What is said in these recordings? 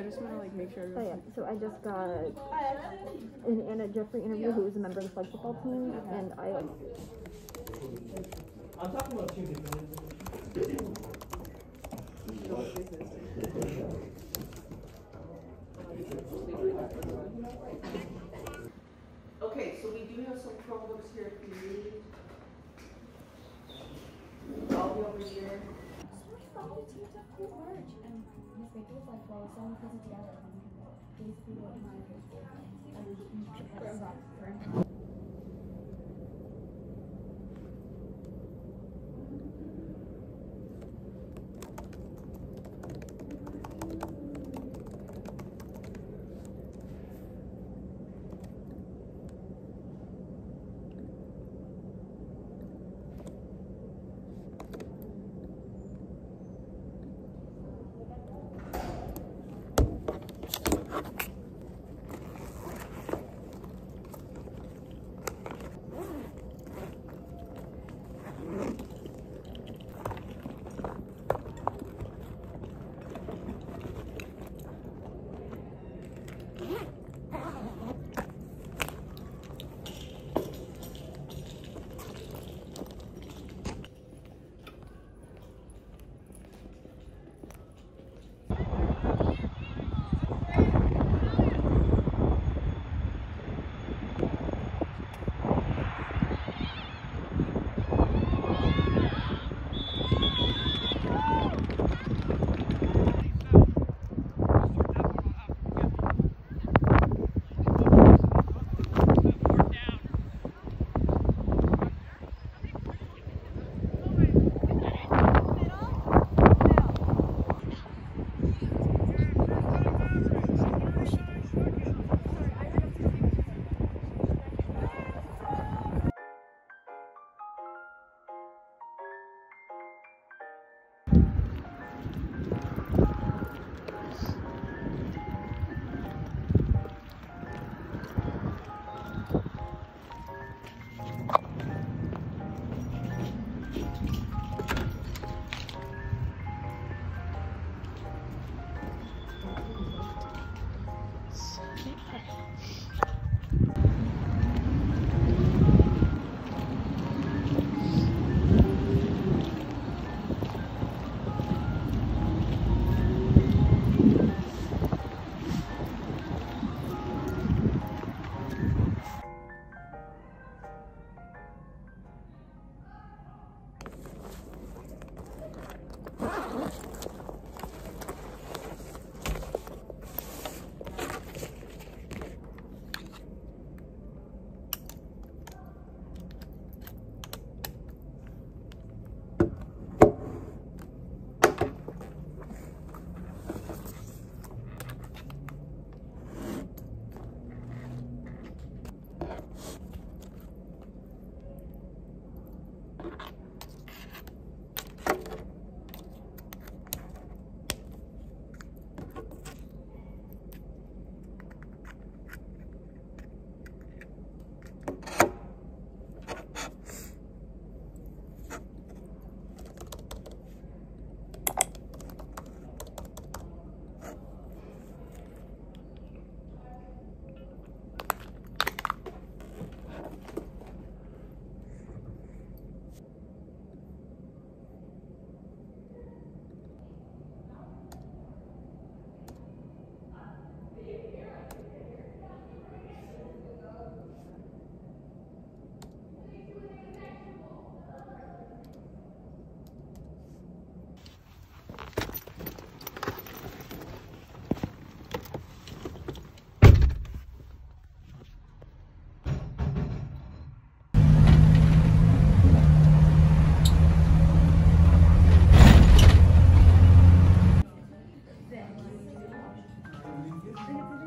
I just want to like make sure. Oh yeah, so I just got an Anna Jeffrey interview, who is a member of the flag football team, and I like. I'm talking about two different. Okay, so we do have some Chromebooks here if you need. I'll be over here. Miss like, well, someone puts it together. And basically what my and About the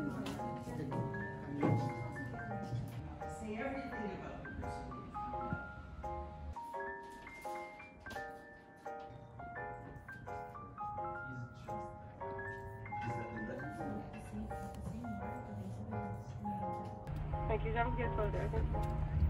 person. Like you get.